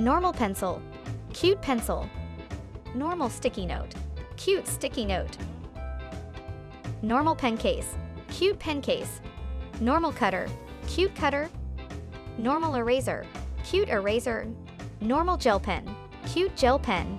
Normal pencil. Cute pencil. Normal sticky note. Cute sticky note. Normal pen case. Cute pen case. Normal cutter. Cute cutter. Normal eraser. Cute eraser. Normal gel pen. Cute gel pen.